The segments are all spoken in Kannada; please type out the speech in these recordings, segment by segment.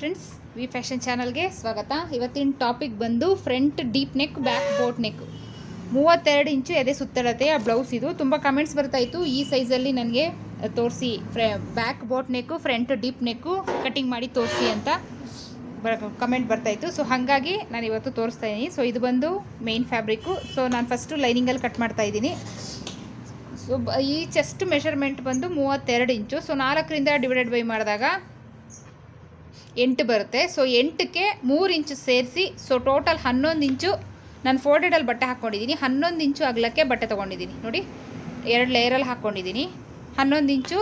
ಫ್ರೆಂಡ್ಸ್ ವಿ ಫ್ಯಾಷನ್ ಚಾನಲ್ಗೆ ಸ್ವಾಗತ. ಇವತ್ತಿನ ಟಾಪಿಕ್ ಬಂದು front deep neck back boat neck ಮೂವತ್ತೆರಡು ಇಂಚು ಎದೆ ಸುತ್ತಳತೆ, ಆ ಬ್ಲೌಸ್ ಇದು. ತುಂಬ ಕಮೆಂಟ್ಸ್ ಬರ್ತಾಯಿತ್ತು ಈ ಸೈಜಲ್ಲಿ ನನಗೆ ತೋರಿಸಿ, ಫ್ರೆ back boat neck front deep neck cutting ಮಾಡಿ ತೋರಿಸಿ ಅಂತ ಕಮೆಂಟ್ ಬರ್ತಾಯಿತ್ತು ಸೊ ಹಾಗಾಗಿ ನಾನು ಇವತ್ತು ತೋರಿಸ್ತಾ ಇದ್ದೀನಿ ಸೊ ಇದು ಬಂದು ಮೇನ್ ಫ್ಯಾಬ್ರಿಕ್ಕು ಸೊ ನಾನು ಫಸ್ಟು ಲೈನಿಂಗಲ್ಲಿ ಕಟ್ ಮಾಡ್ತಾ ಇದ್ದೀನಿ ಸೊ ಬ, ಈ ಚೆಸ್ಟ್ ಮೆಷರ್ಮೆಂಟ್ ಬಂದು ಮೂವತ್ತೆರಡು ಇಂಚು. ಸೊ ನಾಲ್ಕರಿಂದ ಡಿವೈಡೆಡ್ ಬೈ ಮಾಡಿದಾಗ ಎಂಟು ಬರುತ್ತೆ. ಸೊ ಎಂಟಕ್ಕೆ ಮೂರು ಇಂಚು ಸೇರಿಸಿ ಸೊ ಟೋಟಲ್ ಹನ್ನೊಂದು ಇಂಚು ನಾನು ಫೋಲ್ಡೆಡಲ್ಲಿ ಬಟ್ಟೆ ಹಾಕ್ಕೊಂಡಿದ್ದೀನಿ. ಹನ್ನೊಂದು ಇಂಚು ಅಗಲಕ್ಕೆ ಬಟ್ಟೆ ತೊಗೊಂಡಿದ್ದೀನಿ. ನೋಡಿ, ಎರಡು ಲೇಯರಲ್ಲಿ ಹಾಕ್ಕೊಂಡಿದ್ದೀನಿ. ಹನ್ನೊಂದು ಇಂಚು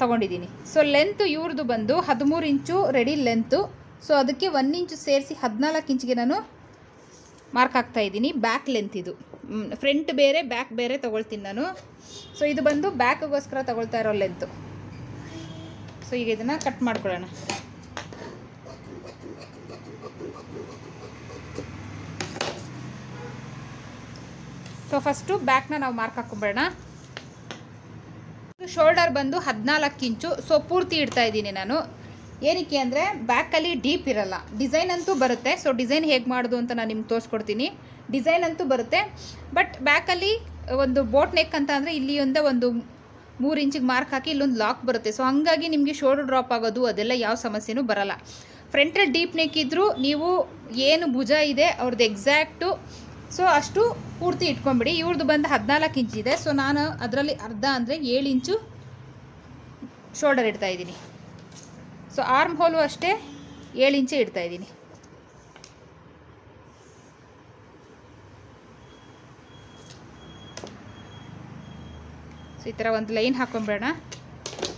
ತೊಗೊಂಡಿದ್ದೀನಿ. ಸೊ ಲೆಂತ್ ಇವ್ರದ್ದು ಬಂದು ಹದಿಮೂರು ಇಂಚು ರೆಡಿ ಲೆಂತು ಸೊ ಅದಕ್ಕೆ ಒನ್ ಇಂಚು ಸೇರಿಸಿ ಹದಿನಾಲ್ಕು ಇಂಚಿಗೆ ನಾನು ಮಾರ್ಕ್ ಹಾಕ್ತಾ ಇದ್ದೀನಿ. ಬ್ಯಾಕ್ ಲೆಂತ್ ಇದು. ಫ್ರಂಟ್ ಬೇರೆ ಬ್ಯಾಕ್ ಬೇರೆ ತೊಗೊಳ್ತೀನಿ ನಾನು. ಸೊ ಇದು ಬಂದು ಬ್ಯಾಕ್ಗೋಸ್ಕರ ತೊಗೊಳ್ತಾ ಇರೋ ಲೆಂತು ಸೊ ಈಗ ಇದನ್ನು ಕಟ್ ಮಾಡ್ಕೊಳ್ಳೋಣ. ಸೊ ಫಸ್ಟು ಬ್ಯಾಕ್ನ ನಾವು ಮಾರ್ಕ್ ಹಾಕೊಂಬೇಡ ಶೋಲ್ಡರ್ ಬಂದು ಹದಿನಾಲ್ಕು ಇಂಚು. ಸೊ ಪೂರ್ತಿ ಇಡ್ತಾ ಇದ್ದೀನಿ ನಾನು. ಏನಕ್ಕೆ ಅಂದರೆ ಬ್ಯಾಕಲ್ಲಿ ಡೀಪ್ ಇರಲ್ಲ. ಡಿಸೈನ್ ಅಂತೂ ಬರುತ್ತೆ. ಸೊ ಡಿಸೈನ್ ಹೇಗೆ ಮಾಡೋದು ಅಂತ ನಾನು ನಿಮ್ಗೆ ತೋರಿಸ್ಕೊಡ್ತೀನಿ. ಡಿಸೈನ್ ಅಂತೂ ಬರುತ್ತೆ. ಬಟ್ ಬ್ಯಾಕಲ್ಲಿ ಒಂದು ಬೋಟ್ ನೆಕ್ ಅಂತ ಅಂದರೆ ಇಲ್ಲಿ ಒಂದೇ ಒಂದು ಮೂರು ಇಂಚಿಗೆ ಮಾರ್ಕ್ ಹಾಕಿ ಇಲ್ಲೊಂದು ಲಾಕ್ ಬರುತ್ತೆ. ಸೊ ಹಂಗಾಗಿ ನಿಮಗೆ ಶೋಲ್ಡರ್ ಡ್ರಾಪ್ ಆಗೋದು ಅದೆಲ್ಲ ಯಾವ ಸಮಸ್ಯೆನೂ ಬರಲ್ಲ. ಫ್ರಂಟಲ್ಲಿ ಡೀಪ್ ನೆಕ್ ಇದ್ದರೂ ನೀವು ಏನು ಭುಜ ಇದೆ, ಅವ್ರದ್ದು ಎಕ್ಸಾಕ್ಟು ಸೊ ಅಷ್ಟು ಪೂರ್ತಿ ಇಟ್ಕೊಂಬಿಡಿ. ಇವ್ರದ್ದು ಬಂದು ಹದಿನಾಲ್ಕು ಇದೆ. ಸೊ ನಾನು ಅದರಲ್ಲಿ ಅರ್ಧ ಅಂದರೆ ಏಳು ಇಂಚು ಶೋಲ್ಡರ್ ಇಡ್ತಾ ಇದ್ದೀನಿ. ಸೊ ಆರ್ಮ್ ಹೋಲು ಅಷ್ಟೇ ಏಳು ಇಂಚು ಇಡ್ತಾ ಇದ್ದೀನಿ. ಸೊ ಈ ಥರ ಒಂದು ಲೈನ್ ಹಾಕೊಂಬಿಡೋಣ.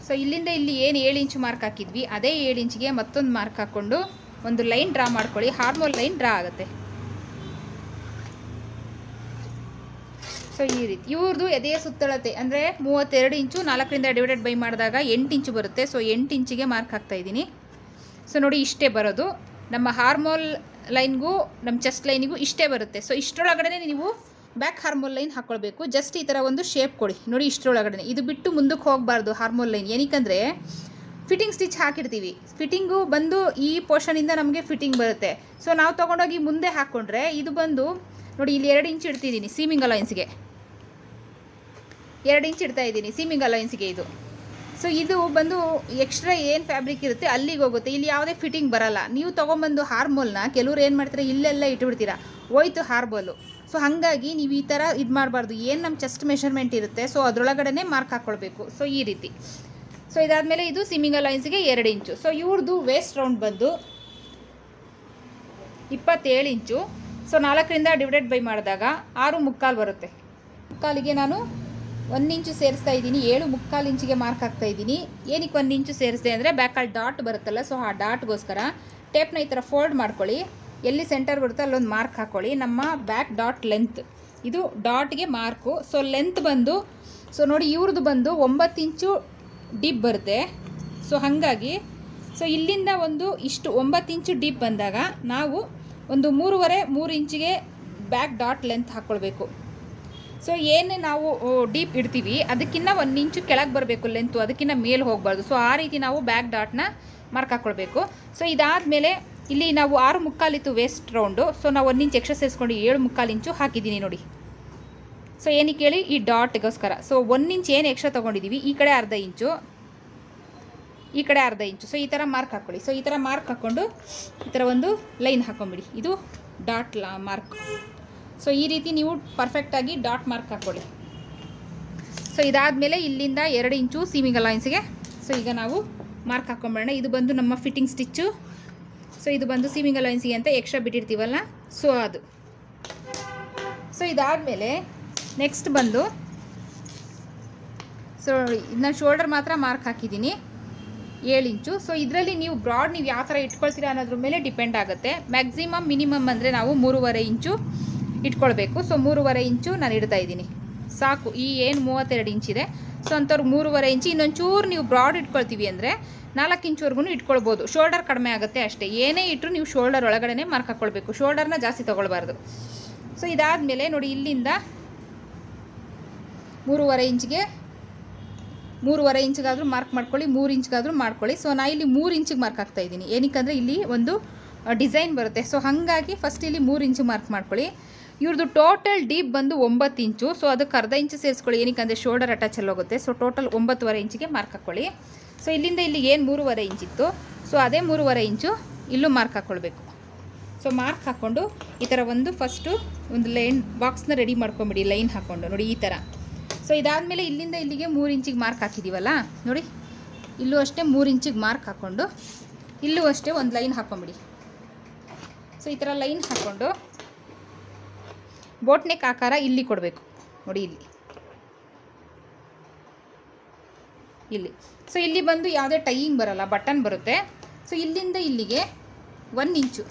ಸೊ ಇಲ್ಲಿಂದ ಇಲ್ಲಿ ಏನು ಏಳು ಇಂಚು ಮಾರ್ಕ್ ಹಾಕಿದ್ವಿ, ಅದೇ ಏಳು ಇಂಚಿಗೆ ಮತ್ತೊಂದು ಮಾರ್ಕ್ ಹಾಕ್ಕೊಂಡು ಒಂದು ಲೈನ್ ಡ್ರಾ ಮಾಡ್ಕೊಳ್ಳಿ. ಹಾರ್ಮೋಲ್ ಲೈನ್ ಡ್ರಾ ಆಗುತ್ತೆ. ಸೊ ಈ ರೀತಿ. ಇವ್ರದ್ದು ಎದೆಯ ಸುತ್ತಳತೆ, ಅಂದರೆ ಮೂವತ್ತೆರಡು ಇಂಚು ನಾಲ್ಕರಿಂದ ಡಿವೈಡೆಡ್ ಬೈ ಮಾಡಿದಾಗ ಎಂಟು ಇಂಚು ಬರುತ್ತೆ. ಸೊ ಎಂಟು ಇಂಚಿಗೆ ಮಾರ್ಕ್ ಹಾಕ್ತಾ ಇದ್ದೀನಿ. ಸೊ ನೋಡಿ ಇಷ್ಟೇ ಬರೋದು. ನಮ್ಮ ಹಾರ್ಮೋಲ್ ಲೈನ್ಗೂ ನಮ್ಮ ಚೆಸ್ಟ್ ಲೈನಿಗೂ ಇಷ್ಟೇ ಬರುತ್ತೆ. ಸೊ ಇಷ್ಟರೊಳಗಡೆ ನೀವು ಬ್ಯಾಕ್ ಹಾರ್ಮೋಲ್ ಲೈನ್ ಹಾಕ್ಕೊಳ್ಬೇಕು ಜಸ್ಟ್ ಈ ಥರ ಒಂದು ಶೇಪ್ ಕೊಡಿ. ನೋಡಿ ಇಷ್ಟರೊಳಗಡೆ ಇದು ಬಿಟ್ಟು ಮುಂದಕ್ಕೆ ಹೋಗಬಾರ್ದು ಹಾರ್ಮೋಲ್ ಲೈನ್. ಏನಕ್ಕಂದರೆ ಫಿಟ್ಟಿಂಗ್ ಸ್ಟಿಚ್ ಹಾಕಿರ್ತೀವಿ. ಫಿಟ್ಟಿಂಗು ಬಂದು ಈ ಪೋರ್ಷನಿಂದ ನಮಗೆ ಫಿಟ್ಟಿಂಗ್ ಬರುತ್ತೆ. ಸೊ ನಾವು ತೊಗೊಂಡೋಗಿ ಮುಂದೆ ಹಾಕ್ಕೊಂಡ್ರೆ ಇದು ಬಂದು ನೋಡಿ ಇಲ್ಲಿ ಎರಡು ಇಂಚ್ ಇಡ್ತಿದ್ದೀನಿ ಸೀಮಿಂಗ್ ಅಲೈನ್ಸ್ಗೆ ಎರಡು ಇಂಚ್ ಇಡ್ತಾ ಇದ್ದೀನಿ ಸೀಮಿಂಗ್ ಅಲೈನ್ಸ್ಗೆ ಇದು. ಸೊ ಇದು ಬಂದು ಎಕ್ಸ್ಟ್ರಾ ಏನು ಫ್ಯಾಬ್ರಿಕ್ ಇರುತ್ತೆ ಅಲ್ಲಿಗೆ ಹೋಗುತ್ತೆ. ಇಲ್ಲಿ ಯಾವುದೇ ಫಿಟ್ಟಿಂಗ್ ಬರಲ್ಲ. ನೀವು ತೊಗೊಂಬಂದು ಹಾರ್ಮೋಲ್ನ ಕೆಲವ್ರು ಏನು ಮಾಡ್ತಾರೆ, ಇಲ್ಲೆಲ್ಲ ಇಟ್ಬಿಡ್ತೀರಾ? ಹೋಯ್ತು ಹಾರ್ಬೋಲು ಸೊ ಹಾಗಾಗಿ ನೀವು ಈ ಥರ ಇದು ಮಾಡಬಾರ್ದು. ಏನು ನಮ್ಮ ಚೆಸ್ಟ್ ಮೆಷರ್ಮೆಂಟ್ ಇರುತ್ತೆ ಸೊ ಅದರೊಳಗಡೆ ಮಾರ್ಕ್ ಹಾಕ್ಕೊಳ್ಬೇಕು ಸೊ ಈ ರೀತಿ. ಸೊ ಇದಾದಮೇಲೆ ಇದು ಸಿಮ್ಮಿಂಗ್ ಅಲೈನ್ಸ್ಗೆ ಎರಡು ಇಂಚು. ಸೊ ಇವ್ರದ್ದು ವೇಸ್ಟ್ ರೌಂಡ್ ಬಂದು ಇಪ್ಪತ್ತೇಳು ಇಂಚು. ಸೊ ನಾಲ್ಕರಿಂದ ಡಿವೈಡೆಡ್ ಬೈ ಮಾಡಿದಾಗ ಆರು ಮುಕ್ಕಾಲು ಬರುತ್ತೆ. ಮುಕ್ಕಾಲಿಗೆ ನಾನು ಒಂದು ಇಂಚು ಸೇರಿಸ್ತಾ ಇದ್ದೀನಿ. ಏಳು ಮುಕ್ಕಾಲು ಇಂಚಿಗೆ ಮಾರ್ಕ್ ಹಾಕ್ತಾ ಇದ್ದೀನಿ. ಏನಕ್ಕೆ ಒಂದು ಇಂಚು ಸೇರಿಸಿದೆ ಅಂದರೆ ಬ್ಯಾಕಲ್ಲಿ ಡಾಟ್ ಬರುತ್ತಲ್ಲ, ಸೊ ಆ ಡಾಟ್ಗೋಸ್ಕರ ಟೇಪ್ನ ಈ ಥರ ಫೋಲ್ಡ್ ಮಾಡ್ಕೊಳ್ಳಿ. ಎಲ್ಲಿ ಸೆಂಟರ್ ಬರುತ್ತೋ ಅಲ್ಲೊಂದು ಮಾರ್ಕ್ ಹಾಕ್ಕೊಳ್ಳಿ ನಮ್ಮ ಬ್ಯಾಕ್ ಡಾಟ್ ಲೆಂತ್. ಇದು ಡಾಟ್ಗೆ ಮಾರ್ಕು. ಸೊ ಲೆಂತ್ ಬಂದು, ಸೊ ನೋಡಿ ಇವ್ರದ್ದು ಬಂದು ಒಂಬತ್ತು ಇಂಚು ಡಿಪ್ ಬರುತ್ತೆ. ಸೊ ಹಾಗಾಗಿ, ಸೊ ಇಲ್ಲಿಂದ ಒಂದು ಇಷ್ಟು, ಒಂಬತ್ತು ಇಂಚು ಡಿಪ್ ಬಂದಾಗ ನಾವು ಒಂದು ಮೂರುವರೆ, ಮೂರು ಇಂಚಿಗೆ ಬ್ಯಾಕ್ ಡಾಟ್ ಲೆಂತ್ ಹಾಕ್ಕೊಳ್ಬೇಕು. ಸೊ ಏನು ನಾವು ಡೀಪ್ ಇಡ್ತೀವಿ ಅದಕ್ಕಿಂತ ಒಂದು ಇಂಚು ಕೆಳಗೆ ಬರಬೇಕು ಲೆಂತು ಅದಕ್ಕಿಂತ ಮೇಲೆ ಹೋಗಬಾರ್ದು. ಸೊ ಆ ರೀತಿ ನಾವು ಬ್ಯಾಕ್ ಡಾಟ್ನ ಮಾರ್ಕ್ ಹಾಕ್ಕೊಳ್ಬೇಕು ಸೊ ಇದಾದಮೇಲೆ ಇಲ್ಲಿ ನಾವು ಆರು ಮುಕ್ಕಾಲಿತ್ತು ವೇಸ್ಟ್ ರೌಂಡು ಸೊ ನಾವು ಒಂದು ಇಂಚು ಎಕ್ಸ್ಟ್ರಾ ಸೇರಿಸ್ಕೊಂಡು ಏಳು ಮುಕ್ಕಾಲು ಇಂಚು ಹಾಕಿದ್ದೀನಿ ನೋಡಿ. ಸೊ ಏನಕ್ಕೆ ಹೇಳಿ ಈ ಡಾಟ್ಗೋಸ್ಕರ ಸೊ ಒಂದು ಇಂಚು ಏನು ಎಕ್ಸ್ಟ್ರಾ ತೊಗೊಂಡಿದ್ದೀವಿ ಈ ಕಡೆ ಅರ್ಧ ಇಂಚು. ಈ ಕಡೆ ಅರ್ಧ ಇಂಚು. ಸೊ ಈ ಥರ ಮಾರ್ಕ್ ಹಾಕ್ಕೊಳ್ಳಿ ಸೊ ಈ ಥರ ಮಾರ್ಕ್ ಹಾಕ್ಕೊಂಡು ಈ ಥರ ಒಂದು ಲೈನ್ ಹಾಕ್ಕೊಂಬಿಡಿ ಇದು ಡಾಟ್ ಲಾ ಮಾರ್ಕ್ ಸೊ ಈ ರೀತಿ ನೀವು ಪರ್ಫೆಕ್ಟಾಗಿ ಡಾಟ್ ಮಾರ್ಕ್ ಹಾಕ್ಕೊಳ್ಳಿ ಸೊ ಇದಾದಮೇಲೆ ಇಲ್ಲಿಂದ ಎರಡು ಇಂಚು ಸೀಮಿಂಗ್ ಅಲೈನ್ಸ್ಗೆ ಸೊ ಈಗ ನಾವು ಮಾರ್ಕ್ ಹಾಕ್ಕೊಂಬಿಡೋಣ ಇದು ಬಂದು ನಮ್ಮ ಫಿಟ್ಟಿಂಗ್ ಸ್ಟಿಚ್ಚು ಸೊ ಇದು ಬಂದು ಸೀಮಿಂಗ್ ಅಲೈನ್ಸಿಗೆ ಅಂತ ಎಕ್ಸ್ಟ್ರಾ ಬಿಟ್ಟಿರ್ತೀವಲ್ಲ? ಸೊ ಅದು. ಸೊ ಇದಾದಮೇಲೆ ನೆಕ್ಸ್ಟ್ ಬಂದು ಸೊ ಇದನ್ನ ಶೋಲ್ಡರ್ ಮಾತ್ರ ಮಾರ್ಕ್ ಹಾಕಿದ್ದೀನಿ. ಏಳು ಇಂಚು. ಸೊ ಇದರಲ್ಲಿ ನೀವು ಬ್ರಾಡ್ ನೀವು ಯಾವ ಥರ ಇಟ್ಕೊಳ್ತೀರಾ ಅನ್ನೋದ್ರ ಮೇಲೆ ಡಿಪೆಂಡ್ ಆಗುತ್ತೆ. ಮ್ಯಾಕ್ಸಿಮಮ್ ಮಿನಿಮಮ್ ಅಂದರೆ ನಾವು ಮೂರುವರೆ ಇಂಚು. ಇಟ್ಕೊಳ್ಬೇಕು. ಸೊ ಮೂರುವರೆ ಇಂಚು ನಾನು ಇಡ್ತಾ ಇದ್ದೀನಿ. ಸಾಕು. ಈ ಏನು ಮೂವತ್ತೆರಡು ಇಂಚಿದೆ ಸೊ ಅಂಥವ್ರು ಮೂರುವರೆ ಇಂಚು. ಇನ್ನೊಂಚೂರು ನೀವು ಬ್ರಾಡ್ ಇಟ್ಕೊಳ್ತೀವಿ ಅಂದರೆ ನಾಲ್ಕು ಇಂಚುವರೆಗೂ ಇಟ್ಕೊಳ್ಬೋದು. ಶೋಲ್ಡರ್ ಕಡಿಮೆ ಆಗುತ್ತೆ ಅಷ್ಟೇ. ಏನೇ ಇಟ್ಟರು ನೀವು ಶೋಲ್ಡರ್ ಒಳಗಡೆ ಮಾರ್ಕ್ ಹಾಕ್ಕೊಳ್ಬೇಕು. ಶೋಲ್ಡರ್ನ ಜಾಸ್ತಿ ತೊಗೊಳ್ಬಾರ್ದು. ಸೊ ಇದಾದಮೇಲೆ ನೋಡಿ ಇಲ್ಲಿಂದ ಮೂರುವರೆ ಇಂಚಿಗೆ ಮೂರುವರೆ ಇಂಚಿಗಾದರೂ ಮಾರ್ಕ್ ಮಾಡ್ಕೊಳ್ಳಿ, ಮೂರು ಇಂಚ್ಗಾದರೂ ಮಾಡ್ಕೊಳ್ಳಿ. ಸೊ ನಾ ಇಲ್ಲಿ ಮೂರು ಇಂಚಿಗೆ ಮಾರ್ಕ್ ಹಾಕ್ತಾ ಇದ್ದೀನಿ. ಏನಕ್ಕಂದರೆ ಇಲ್ಲಿ ಒಂದು ಡಿಸೈನ್ ಬರುತ್ತೆ. ಸೊ ಹಾಗಾಗಿ ಫಸ್ಟ್ ಇಲ್ಲಿ ಮೂರು ಇಂಚು ಮಾರ್ಕ್ ಮಾಡ್ಕೊಳ್ಳಿ. ಇವ್ರದ್ದು ಟೋಟಲ್ ಡೀಪ್ ಬಂದು ಒಂಬತ್ತು ಇಂಚು. ಸೊ ಅದಕ್ಕೆ ಅರ್ಧ ಇಂಚು ಸೇರಿಸ್ಕೊಳ್ಳಿ. ಏನಕ್ಕಂದರೆ ಶೋಲ್ಡರ್ ಅಟ್ಯಾಚ್ ಹೋಗುತ್ತೆ. ಸೊ ಟೋಟಲ್ ಒಂಬತ್ತುವರೆ ಇಂಚಿಗೆ ಮಾರ್ಕ್ ಹಾಕ್ಕೊಳ್ಳಿ ಸೊ ಇಲ್ಲಿಂದ ಇಲ್ಲಿಗೆ ಏನು ಮೂರುವರೆ ಇಂಚಿತ್ತು? ಸೊ ಅದೇ ಮೂರುವರೆ ಇಂಚು ಇಲ್ಲೂ ಮಾರ್ಕ್ ಹಾಕ್ಕೊಳ್ಬೇಕು ಸೊ ಮಾರ್ಕ್ ಹಾಕ್ಕೊಂಡು ಈ ಥರ ಒಂದು ಫಸ್ಟು ಒಂದು ಲೈನ್ ಬಾಕ್ಸ್ನ ರೆಡಿ ಮಾಡ್ಕೊಂಬಿಡಿ ಲೈನ್ ಹಾಕ್ಕೊಂಡು ನೋಡಿ, ಈ ಥರ ಸೊ ಇದಾದಮೇಲೆ ಇಲ್ಲಿಂದ ಇಲ್ಲಿಗೆ ಮೂರು ಇಂಚಿಗೆ ಮಾರ್ಕ್ ಹಾಕಿದ್ದೀವಲ್ಲ ನೋಡಿ, ಇಲ್ಲೂ ಅಷ್ಟೇ ಮೂರು ಇಂಚಿಗೆ ಮಾರ್ಕ್ ಹಾಕ್ಕೊಂಡು ಇಲ್ಲೂ ಅಷ್ಟೇ ಒಂದು ಲೈನ್ ಹಾಕ್ಕೊಂಬಿಡಿ ಸೊ ಈ ಥರ ಲೈನ್ ಹಾಕ್ಕೊಂಡು ಬೋಟ್ ನೆಕ್ ಆಕಾರ ಇಲ್ಲಿ ಕೊಡಬೇಕು. ನೋಡಿ ಇಲ್ಲಿ. ಇಲ್ಲಿ. ಸೊ ಇಲ್ಲಿ ಬಂದು ಯಾವುದೇ ಟೈಯಿಂಗ್ ಬರಲ್ಲ ಬಟನ್ ಬರುತ್ತೆ. ಸೊ ಇಲ್ಲಿಂದ ಇಲ್ಲಿಗೆ one inch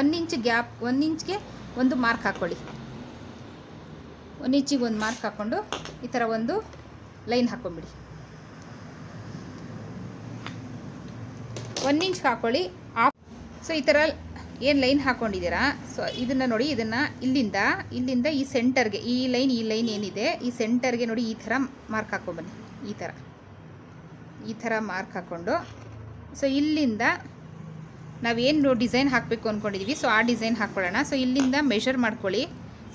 one inch gap one ಇಂಚ್ಗೆ ಒಂದು ಮಾರ್ಕ್ ಹಾಕ್ಕೊಳ್ಳಿ ಒನ್ ಇಂಚಿಗೆ ಒಂದು ಮಾರ್ಕ್ ಹಾಕ್ಕೊಂಡು ಈ ಥರ ಒಂದು ಲೈನ್ ಹಾಕ್ಕೊಂಬಿಡಿ ಒನ್ ಇಂಚ್ ಹಾಕ್ಕೊಳ್ಳಿ ಆಫ್ ಸೊ ಈ ಥರ ಏನು ಲೈನ್ ಹಾಕ್ಕೊಂಡಿದ್ದೀರಾ ಸೊ ಇದನ್ನು ನೋಡಿ, ಇದನ್ನು ಇಲ್ಲಿಂದ ಇಲ್ಲಿಂದ ಈ ಸೆಂಟರ್ಗೆ, ಈ ಲೈನ್ ಈ ಲೈನ್ ಏನಿದೆ, ಈ ಸೆಂಟರ್ಗೆ ನೋಡಿ ಈ ಥರ ಮಾರ್ಕ್ ಹಾಕ್ಕೊಂಬನ್ನಿ ಈ ಥರ. ಈ ಥರ ಮಾರ್ಕ್ ಹಾಕ್ಕೊಂಡು ಸೊ ಇಲ್ಲಿಂದ ನಾವೇನು ಡಿಸೈನ್ ಹಾಕಬೇಕು ಅಂದ್ಕೊಂಡಿದ್ದೀವಿ ಸೊ ಆ ಡಿಸೈನ್ ಹಾಕ್ಕೊಳ್ಳೋಣ ಸೊ ಇಲ್ಲಿಂದ ಮೆಷರ್ ಮಾಡ್ಕೊಳ್ಳಿ.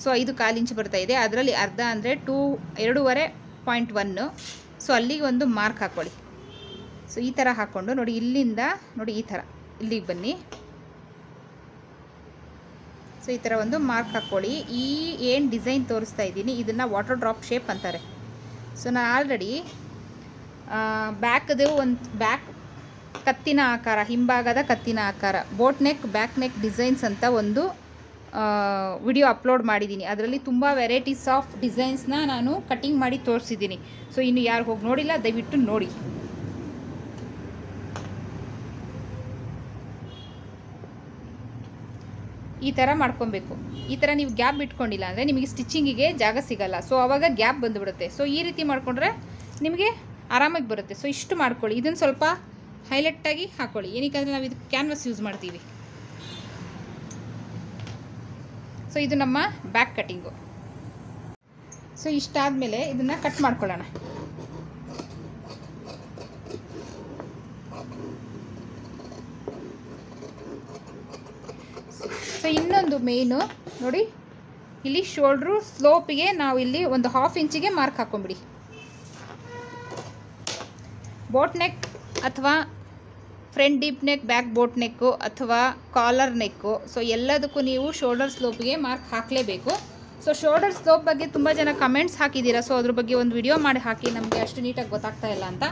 ಸೊ ಐದು ಕಾಲು ಇಂಚು ಇದೆ. ಅದರಲ್ಲಿ ಅರ್ಧ ಅಂದರೆ ಟೂ, ಎರಡೂವರೆ ಪಾಯಿಂಟ್ ಒನ್ನು ಸೊ ಅಲ್ಲಿಗೆ ಒಂದು ಮಾರ್ಕ್ ಹಾಕ್ಕೊಳ್ಳಿ ಸೊ ಈ ಥರ ಹಾಕ್ಕೊಂಡು ನೋಡಿ, ಇಲ್ಲಿಂದ ನೋಡಿ ಈ ಥರ. ಇಲ್ಲಿಗೆ ಬನ್ನಿ. ಸೊ, ಈ ಥರ ಒಂದು ಮಾರ್ಕ್ ಹಾಕ್ಕೊಳ್ಳಿ. ಈ ಏನು ಡಿಸೈನ್ ತೋರಿಸ್ತಾ ಇದ್ದೀನಿ, ಇದನ್ನು ವಾಟರ್ ಡ್ರಾಪ್ ಶೇಪ್ ಅಂತಾರೆ. ಸೊ ನಾನು ಆಲ್ರೆಡಿ ಬ್ಯಾಕ್ದು ಒಂದು ಬ್ಯಾಕ್ ಕತ್ತಿನ ಆಕಾರ, ಹಿಂಭಾಗದ ಕತ್ತಿನ ಆಕಾರ boat neck back neck designs ಅಂತ ಒಂದು ವಿಡಿಯೋ ಅಪ್ಲೋಡ್ ಮಾಡಿದ್ದೀನಿ. ಅದರಲ್ಲಿ ತುಂಬ ವೆರೈಟೀಸ್ ಆಫ್ ಡಿಸೈನ್ಸ್ನ ನಾನು ಕಟಿಂಗ್ ಮಾಡಿ ತೋರಿಸಿದ್ದೀನಿ. ಸೊ, ಇನ್ನು ಯಾರು ಹೋಗಿ ನೋಡಿಲ್ಲ, ದಯವಿಟ್ಟು ನೋಡಿ. ಈ ಥರ ಮಾಡ್ಕೊಬೇಕು. ಈ ಥರ ನೀವು ಗ್ಯಾಪ್ ಬಿಟ್ಕೊಂಡಿಲ್ಲ ಅಂದರೆ ನಿಮಗೆ ಸ್ಟಿಚ್ಚಿಂಗಿಗೆ ಜಾಗ ಸಿಗಲ್ಲ. ಸೊ ಆವಾಗ ಗ್ಯಾಪ್ ಬಂದುಬಿಡುತ್ತೆ. ಸೊ ಈ ರೀತಿ ಮಾಡಿಕೊಂಡ್ರೆ ನಿಮಗೆ ಆರಾಮಾಗಿ ಬರುತ್ತೆ. ಸೊ ಇಷ್ಟು ಮಾಡ್ಕೊಳ್ಳಿ. ಇದನ್ನು ಸ್ವಲ್ಪ ಹೈಲೈಟಾಗಿ ಹಾಕ್ಕೊಳ್ಳಿ ಏನಕ್ಕೆ ನಾವು ಇದು ಕ್ಯಾನ್ವಸ್ ಯೂಸ್ ಮಾಡ್ತೀವಿ. ಸೊ ಇದು ನಮ್ಮ ಬ್ಯಾಕ್ ಕಟ್ಟಿಂಗು ಸೊ ಇಷ್ಟಾದಮೇಲೆ ಇದನ್ನು ಕಟ್ ಮಾಡ್ಕೊಳ್ಳೋಣ. ಸೊ ಇನ್ನೊಂದು ಮೇಯ್ನು ನೋಡಿ. ಇಲ್ಲಿ ಶೋಲ್ಡ್ರು ಸ್ಲೋಪಿಗೆ ನಾವು ಇಲ್ಲಿ ಒಂದು ಹಾಫ್ ಇಂಚಿಗೆ ಮಾರ್ಕ್ ಹಾಕೊಂಬಿಡಿ. ಬೋಟ್ ನೆಕ್ ಅಥವಾ front deep neck back boat neck ಅಥವಾ ಕಾಲರ್ ನೆಕ್ಕು ಸೊ ಎಲ್ಲದಕ್ಕೂ ನೀವು ಶೋಲ್ಡರ್ ಸ್ಲೋಪಿಗೆ ಮಾರ್ಕ್ ಹಾಕಲೇಬೇಕು. ಸೊ ಶೋಲ್ಡರ್ ಸ್ಲೋಪ್ ಬಗ್ಗೆ ತುಂಬ ಜನ ಕಮೆಂಟ್ಸ್ ಹಾಕಿದ್ದೀರಾ. ಸೊ ಅದ್ರ ಬಗ್ಗೆ ಒಂದು ವಿಡಿಯೋ ಮಾಡಿ ಹಾಕಿ. ನಮಗೆ ಅಷ್ಟು ನೀಟಾಗಿ ಗೊತ್ತಾಗ್ತಾ ಇಲ್ಲ ಅಂತ.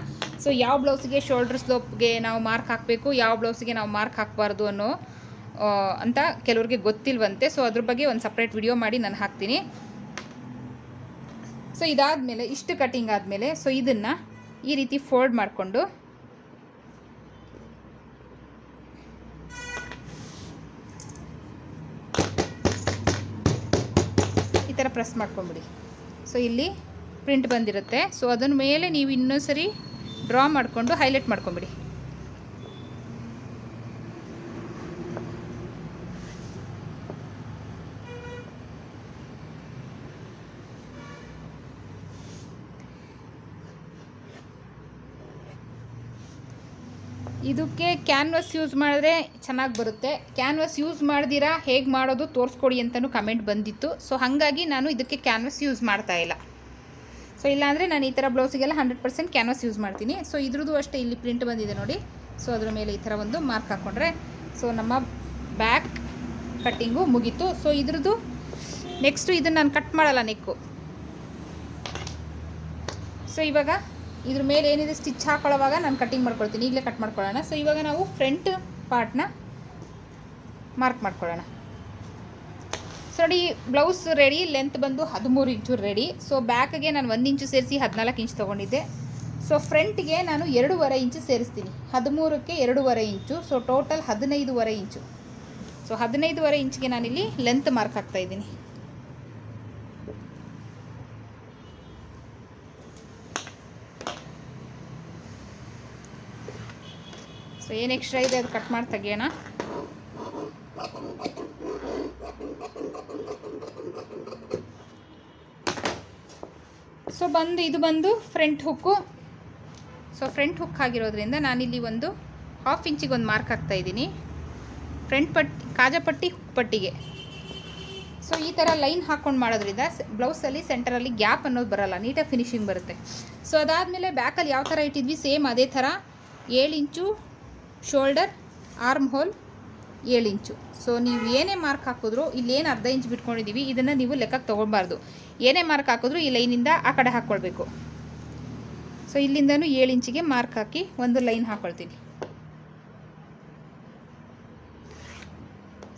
ಸೊ ಯಾವ ಬ್ಲೌಸ್ಗೆ ಶೋಲ್ಡರ್ ಸ್ಲೋಪ್ಗೆ ನಾವು ಮಾರ್ಕ್ ಹಾಕಬೇಕು, ಯಾವ ಬ್ಲೌಸ್ಗೆ ನಾವು ಮಾರ್ಕ್ ಹಾಕಬಾರ್ದು ಅನ್ನೋ ಅಂತ ಕೆಲವ್ರಿಗೆ ಗೊತ್ತಿಲ್ವಂತೆ ಸೊ ಅದ್ರ ಬಗ್ಗೆ ಒಂದು ಸಪ್ರೇಟ್ ವಿಡಿಯೋ ಮಾಡಿ ನಾನು ಹಾಕ್ತೀನಿ. ಸೊ ಇದಾದಮೇಲೆ, ಇಷ್ಟು ಕಟಿಂಗ್ ಆದಮೇಲೆ ಸೊ ಇದನ್ನು ಈ ರೀತಿ ಫೋಲ್ಡ್ ಮಾಡಿಕೊಂಡು, ಈ ಥರ ಪ್ರೆಸ್ ಮಾಡ್ಕೊಂಬಿಡಿ ಸೊ ಇಲ್ಲಿ ಪ್ರಿಂಟ್ ಬಂದಿರುತ್ತೆ. ಸೊ ಅದನ್ನ ಮೇಲೆ ನೀವು ಇನ್ನೊಂದು ಸರಿ ಡ್ರಾ ಮಾಡಿಕೊಂಡು ಹೈಲೈಟ್ ಮಾಡ್ಕೊಂಬಿಡಿ ಇದಕ್ಕೆ ಕ್ಯಾನ್ವಸ್ ಯೂಸ್ ಮಾಡಿದ್ರೆ ಚೆನ್ನಾಗಿ ಬರುತ್ತೆ. ಕ್ಯಾನ್ವಸ್ ಯೂಸ್ ಮಾಡ್ದಿರಾ, ಹೇಗೆ ಮಾಡೋದು ತೋರಿಸ್ಕೊಡಿ ಅಂತಲೂ ಕಮೆಂಟ್ ಬಂದಿತ್ತು. ಸೊ ಹಾಗಾಗಿ ನಾನು ಇದಕ್ಕೆ ಕ್ಯಾನ್ವಸ್ ಯೂಸ್ ಮಾಡ್ತಾ ಇಲ್ಲ. ಸೊ ಇಲ್ಲಾಂದರೆ ನಾನು ಈ ಥರ ಬ್ಲೌಸಿಗೆಲ್ಲ ಹಂಡ್ರೆಡ್ ಪರ್ಸೆಂಟ್ ಕ್ಯಾನ್ವಸ್ ಯೂಸ್ ಮಾಡ್ತೀನಿ. ಸೊ ಇದ್ರದ್ದು ಅಷ್ಟೇ ಇಲ್ಲಿ ಪ್ರಿಂಟ್ ಬಂದಿದೆ ನೋಡಿ. ಸೊ ಅದ್ರ ಮೇಲೆ ಈ ಥರ ಒಂದು ಮಾರ್ಕ್ ಹಾಕ್ಕೊಂಡ್ರೆ ಸೊ ನಮ್ಮ ಬ್ಯಾಕ್ ಕಟ್ಟಿಂಗು ಮುಗೀತು. ಸೊ ಇದ್ರದ್ದು ನೆಕ್ಸ್ಟು ಇದನ್ನು ನಾನು ಕಟ್ ಮಾಡಲ್ಲ ನೆಕ್ಕು. ಸೊ ಇವಾಗ ಇದ್ರ ಮೇಲೆ ಏನಿದೆ ಸ್ಟಿಚ್ ಹಾಕೊಳ್ಳೋವಾಗ ನಾನು ಕಟ್ಟಿಂಗ್ ಮಾಡ್ಕೊಳ್ತೀನಿ. ಈಗಲೇ ಕಟ್ ಮಾಡ್ಕೊಳ್ಳೋಣ. ಸೊ ಇವಾಗ ನಾವು ಫ್ರಂಟ್ ಪಾರ್ಟ್ನ ಮಾರ್ಕ್ ಮಾಡ್ಕೊಳ್ಳೋಣ. ಸೊ ನೋಡಿ ಬ್ಲೌಸ್ ರೆಡಿ ಲೆಂತ್ ಬಂದು ಹದಿಮೂರು ಇಂಚು ರೆಡಿ ಸೊ ಬ್ಯಾಕ್ಗೆ ನಾನು ಒಂದು ಇಂಚು ಸೇರಿಸಿ ಹದಿನಾಲ್ಕು ಇಂಚು ತೊಗೊಂಡಿದ್ದೆ. ಸೊ ಫ್ರಂಟ್ಗೆ ನಾನು ಎರಡೂವರೆ ಇಂಚು ಸೇರಿಸ್ತೀನಿ. ಹದಿಮೂರಕ್ಕೆ ಎರಡೂವರೆ ಇಂಚು. ಸೊ ಟೋಟಲ್ ಹದಿನೈದುವರೆ ಇಂಚು. ಸೊ ಹದಿನೈದುವರೆ ಇಂಚ್ಗೆ ನಾನಿಲ್ಲಿ ಲೆಂತ್ ಮಾರ್ಕ್ ಹಾಕ್ತಾ ಸೊ ಏನು ಎಕ್ಸ್ಟ್ರಾ ಇದೆ ಅದು ಕಟ್ ಮಾಡಿ ತೆಗಿಯೋಣ. ಸೊ ಬಂದು, ಇದು ಬಂದು front hook so front hook ಆಗಿರೋದ್ರಿಂದ ನಾನಿಲ್ಲಿ ಒಂದು ಹಾಫ್ ಇಂಚಿಗೆ ಒಂದು ಮಾರ್ಕ್ ಹಾಕ್ತಾ ಇದ್ದೀನಿ. ಫ್ರಂಟ್ ಪಟ್ಟಿ ಕಾಜಪಟ್ಟಿ ಹುಕ್ ಪಟ್ಟಿಗೆ. ಸೊ ಈ ಥರ ಲೈನ್ ಹಾಕ್ಕೊಂಡು ಮಾಡೋದ್ರಿಂದ ಬ್ಲೌಸಲ್ಲಿ ಸೆಂಟರಲ್ಲಿ ಗ್ಯಾಪ್ ಅನ್ನೋದು ಬರಲ್ಲ ನೀಟಾಗಿ ಫಿನಿಶಿಂಗ್ ಬರುತ್ತೆ. ಸೊ ಅದಾದಮೇಲೆ ಬ್ಯಾಕಲ್ಲಿ ಯಾವ ಥರ ಇಟ್ಟಿದ್ವಿ ಸೇಮ್ ಅದೇ ಥರ ಏಳು ಇಂಚು ಶೋಲ್ಡರ್, ಆರ್ಮ್ ಹೋಲ್ ಏಳು ಇಂಚು. ಸೊ ನೀವು ಏನೇ ಮಾರ್ಕ್ ಹಾಕಿದ್ರು ಇಲ್ಲಿ ಏನು ಅರ್ಧ ಇಂಚ್ ಬಿಟ್ಕೊಂಡಿದ್ದೀವಿ, ಇದನ್ನು ನೀವು ಲೆಕ್ಕಕ್ಕೆ ತೊಗೊಳ್ಬಾರ್ದು. ಏನೇ ಮಾರ್ಕ್ ಹಾಕಿದ್ರು ಈ ಲೈನಿಂದ ಆ ಕಡೆ ಹಾಕ್ಕೊಳ್ಬೇಕು ಸೊ ಇಲ್ಲಿಂದನೂ ಏಳು ಇಂಚಿಗೆ ಮಾರ್ಕ್ ಹಾಕಿ ಒಂದು ಲೈನ್ ಹಾಕ್ಕೊಳ್ತೀನಿ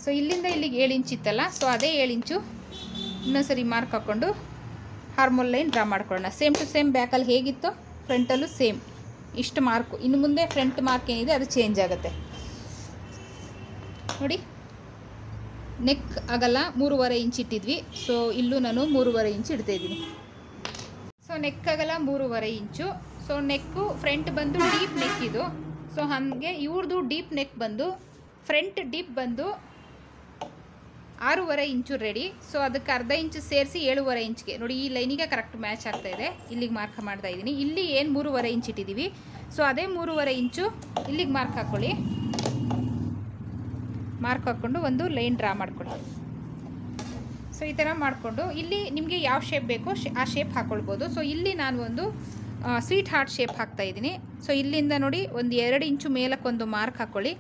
ಸೊ ಇಲ್ಲಿಂದ ಇಲ್ಲಿಗೆ ಏಳು ಇಂಚ್ ಇತ್ತಲ್ಲ ಸೊ ಅದೇ ಏಳು ಇಂಚು ಇನ್ನೊಂದ್ಸರಿ ಮಾರ್ಕ್ ಹಾಕ್ಕೊಂಡು ಹಾರ್ಮೋಲ್ ಲೈನ್ ಡ್ರಾ ಮಾಡ್ಕೊಳ್ಳೋಣ. ಸೇಮ್ ಟು ಸೇಮ್ ಬ್ಯಾಕಲ್ಲಿ ಹೇಗಿತ್ತೋ ಫ್ರಂಟಲ್ಲೂ ಸೇಮ್ ಇಷ್ಟು ಮಾರ್ಕು ಇನ್ನು ಮುಂದೆ ಫ್ರಂಟ್ ಮಾರ್ಕ್ ಏನಿದೆ ಅದು ಚೇಂಜ್ ಆಗುತ್ತೆ. ನೋಡಿ. ನೆಕ್ ಆಗಲ್ಲ, ಮೂರುವರೆ ಇಂಚ್ ಇಟ್ಟಿದ್ವಿ. ಸೊ ಇಲ್ಲೂ ನಾನು ಮೂರುವರೆ ಇಂಚ್ ಇಡ್ತಾ ಇದ್ದೀನಿ. ಸೊ ನೆಕ್ ಆಗಲ್ಲ, ಮೂರುವರೆ ಇಂಚು ಸೊ ನೆಕ್ಕು ಫ್ರಂಟ್ ಬಂದು ಡೀಪ್ ನೆಕ್ ಇದು. ಸೊ ಹಾಗೆ ಇವ್ರದ್ದು ಡೀಪ್ ನೆಕ್ ಬಂದು ಫ್ರಂಟ್ ಡೀಪ್ ಬಂದು ಆರೂವರೆ ಇಂಚು ರೆಡಿ ಸೊ ಅದಕ್ಕೆ ಅರ್ಧ ಇಂಚು ಸೇರಿಸಿ ಏಳುವರೆ ಇಂಚ್ಗೆ. ನೋಡಿ, ಈ ಲೈನಿಗೆ ಕರೆಕ್ಟ್ ಮ್ಯಾಚ್ ಆಗ್ತಾ ಇದೆ. ಇಲ್ಲಿಗೆ ಮಾರ್ಕ್ ಮಾಡ್ತಾ ಇದ್ದೀನಿ. ಇಲ್ಲಿ ಏನು ಮೂರುವರೆ ಇಂಚ್ ಇಟ್ಟಿದ್ದೀವಿ ಸೊ ಅದೇ ಮೂರುವರೆ ಇಂಚು ಇಲ್ಲಿಗೆ ಮಾರ್ಕ್ ಹಾಕ್ಕೊಳ್ಳಿ ಮಾರ್ಕ್ ಹಾಕ್ಕೊಂಡು ಒಂದು ಲೈನ್ ಡ್ರಾ ಮಾಡ್ಕೊಳ್ಳಿ. ಸೊ ಈ ಥರ ಮಾಡಿಕೊಂಡು ಇಲ್ಲಿ ನಿಮಗೆ ಯಾವ ಶೇಪ್ ಬೇಕೋ ಆ ಶೇಪ್ ಹಾಕ್ಕೊಳ್ಬೋದು ಸೊ ಇಲ್ಲಿ ನಾನು ಒಂದು ಸ್ವೀಟ್ ಹಾರ್ಟ್ ಶೇಪ್ ಹಾಕ್ತಾ ಇದ್ದೀನಿ. ಸೊ ಇಲ್ಲಿಂದ ನೋಡಿ ಒಂದು ಎರಡು ಇಂಚು ಮೇಲಕ್ಕೆ ಒಂದು ಮಾರ್ಕ್ ಹಾಕ್ಕೊಳ್ಳಿ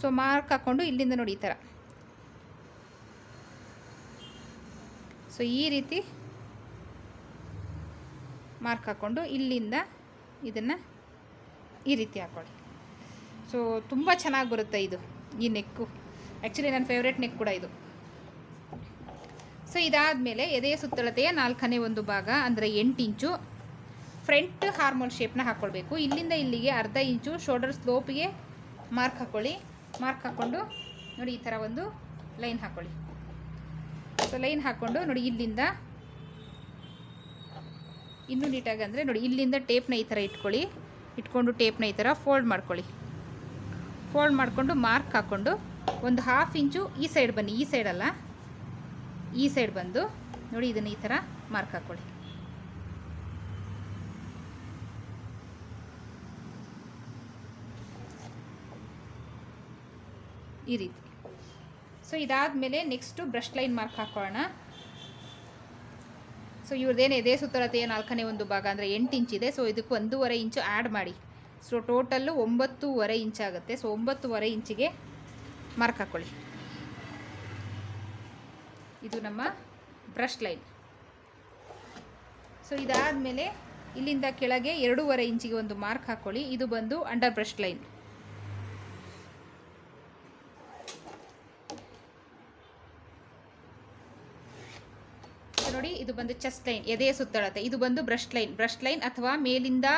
ಸೊ ಮಾರ್ಕ್ ಹಾಕ್ಕೊಂಡು ಇಲ್ಲಿಂದ ನೋಡಿ ಈ ಥರ ಸೊ ಈ ರೀತಿ ಮಾರ್ಕ್ ಹಾಕ್ಕೊಂಡು ಇಲ್ಲಿಂದ ಇದನ್ನು ಈ ರೀತಿ ಹಾಕ್ಕೊಳ್ಳಿ ಸೊ ತುಂಬ ಚೆನ್ನಾಗಿ ಬರುತ್ತೆ ಇದು, ಈ ನೆಕ್ಕು. ಆ್ಯಕ್ಚುಲಿ ನನ್ನ ಫೇವ್ರೆಟ್ ನೆಕ್ ಕೂಡ ಇದು. ಸೊ ಇದಾದಮೇಲೆ ಎದೆಯ ಸುತ್ತಳತೆಯ ನಾಲ್ಕನೇ ಒಂದು ಭಾಗ, ಅಂದರೆ ಎಂಟು ಇಂಚು ಫ್ರಂಟ್ ಹಾರ್ಮೋನ್ ಶೇಪ್ನ ಹಾಕ್ಕೊಳ್ಬೇಕು ಇಲ್ಲಿಂದ ಇಲ್ಲಿಗೆ ಅರ್ಧ ಇಂಚು ಶೋಲ್ಡರ್ ಸ್ಲೋಪ್ಗೆ ಮಾರ್ಕ್ ಹಾಕ್ಕೊಳ್ಳಿ ಮಾರ್ಕ್ ಹಾಕ್ಕೊಂಡು ನೋಡಿ ಈ ಥರ ಒಂದು ಲೈನ್ ಹಾಕ್ಕೊಳ್ಳಿ ಸೊ ಲೈನ್ ಹಾಕ್ಕೊಂಡು ನೋಡಿ ಇಲ್ಲಿಂದ ಇನ್ನೂ ನೀಟಾಗಿ ಅಂದರೆ ನೋಡಿ ಇಲ್ಲಿಂದ ಟೇಪ್ನ ಈ ಥರ ಇಟ್ಕೊಳ್ಳಿ. ಇಟ್ಕೊಂಡು ಟೇಪ್ನ ಈ ಥರ ಫೋಲ್ಡ್ ಮಾಡ್ಕೊಳ್ಳಿ. ಫೋಲ್ಡ್ ಮಾಡಿಕೊಂಡು ಮಾರ್ಕ್ ಹಾಕ್ಕೊಂಡು ಒಂದು ಹಾಫ್ ಇಂಚು ಈ ಸೈಡ್ ಬನ್ನಿ. ಈ ಸೈಡ್ ಅಲ್ಲ. ಈ ಸೈಡ್ ಬಂದು ನೋಡಿ ಇದನ್ನು ಈ ಥರ ಮಾರ್ಕ್ ಹಾಕ್ಕೊಳ್ಳಿ ಈ ರೀತಿ. ಸೊ ಇದಾದಮೇಲೆ ನೆಕ್ಸ್ಟು ಬ್ರಷ್ ಲೈನ್ ಮಾರ್ಕ್ ಹಾಕೊಳ್ಳೋಣ ಸೊ ಇವ್ರದ್ದೇನು ಎದೆ ಸುತ್ತರತೆಯ ನಾಲ್ಕನೇ ಒಂದು ಭಾಗ ಅಂದರೆ ಎಂಟು ಇದೆ. ಸೊ ಇದಕ್ಕೆ ಒಂದೂವರೆ ಇಂಚು ಆ್ಯಡ್ ಮಾಡಿ. ಸೊ ಟೋಟಲ್ಲು ಒಂಬತ್ತೂವರೆ ಇಂಚ್ ಆಗುತ್ತೆ. ಸೊ ಒಂಬತ್ತೂವರೆ ಇಂಚಿಗೆ ಮಾರ್ಕ್ ಹಾಕ್ಕೊಳ್ಳಿ ಇದು ನಮ್ಮ ಬ್ರಷ್ ಲೈನ್ ಸೊ ಇದಾದಮೇಲೆ ಇಲ್ಲಿಂದ ಕೆಳಗೆ ಎರಡೂವರೆ ಇಂಚಿಗೆ ಒಂದು ಮಾರ್ಕ್ ಹಾಕ್ಕೊಳ್ಳಿ ಇದು ಬಂದು ಅಂಡರ್ ಬ್ರಷ್ ಲೈನ್ ಸೊ ನೋಡಿ ಇದು ಬಂದು ಚೆಸ್ಟ್ ಲೈನ್ ಎದೆಯ ಸುತ್ತಳತೆ. ಇದು ಬಂದು ಬ್ರಷ್ ಲೈನ್ ಬ್ರಷ್ ಲೈನ್ ಅಥವಾ ಮೇಲಿಂದ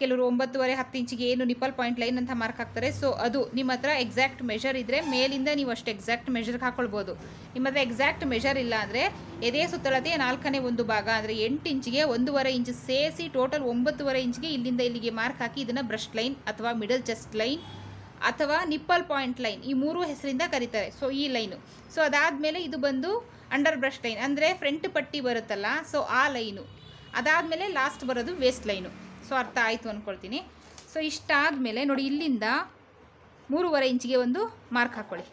ಕೆಲವರು ಒಂಬತ್ತುವರೆ, ಹತ್ತು ಇಂಚಿಗೆ ಏನು ನಿಪ್ಪಲ್ ಪಾಯಿಂಟ್ ಲೈನ್ ಅಂತ ಮಾರ್ಕ್ ಹಾಕ್ತಾರೆ. ಸೊ ಅದು ನಿಮ್ಮ ಹತ್ರ ಎಕ್ಸಾಕ್ಟ್ ಮೆಷರ್ ಇದ್ದರೆ ಮೇಲಿಂದ ನೀವು ಅಷ್ಟು ಎಕ್ಸಾಕ್ಟ್ ಮೆಷರ್ಗೆ ಹಾಕೊಳ್ಬೋದು. ನಿಮ್ಮ ಹತ್ರ ಎಕ್ಸಾಕ್ಟ್ ಮೆಷರ್ ಇಲ್ಲ ಅಂದರೆ ಎದೆಯ ಸುತ್ತಳತೆಯ ನಾಲ್ಕನೇ ಒಂದು ಭಾಗ, ಅಂದರೆ ಎಂಟು ಇಂಚಿಗೆ ಒಂದೂವರೆ ಇಂಚು ಸೇರಿಸಿ ಟೋಟಲ್ ಒಂಬತ್ತುವರೆ ಇಂಚಿಗೆ ಇಲ್ಲಿಂದ ಇಲ್ಲಿಗೆ ಮಾರ್ಕ್ ಹಾಕಿ ಇದನ್ನು ಬ್ರಷ್ ಲೈನ್ ಅಥವಾ ಮಿಡಲ್ ಚೆಸ್ಟ್ ಲೈನ್ ಅಥವಾ ನಿಪ್ಪಲ್ ಪಾಯಿಂಟ್ ಲೈನ್ ಈ ಮೂರು ಹೆಸರಿಂದ ಕರೀತಾರೆ. ಸೊ ಈ ಲೈನು ಸೊ ಅದಾದಮೇಲೆ ಇದು ಬಂದು ಅಂಡರ್ ಬ್ರಷ್ ಲೈನ್ ಅಂದರೆ ಫ್ರಂಟ್ ಪಟ್ಟಿ ಬರುತ್ತಲ್ಲ ಸೊ ಆ ಲೈನು. ಅದಾದಮೇಲೆ ಲಾಸ್ಟ್ ಬರೋದು ವೇಸ್ಟ್ ಲೈನು. ಸೊ ಅರ್ಥ ಆಯಿತು ಅಂದ್ಕೊಳ್ತೀನಿ ಸೊ ಇಷ್ಟಾದಮೇಲೆ ನೋಡಿ ಇಲ್ಲಿಂದ ಮೂರುವರೆ ಇಂಚಿಗೆ ಒಂದು ಮಾರ್ಕ್ ಹಾಕ್ಕೊಳ್ಳಿ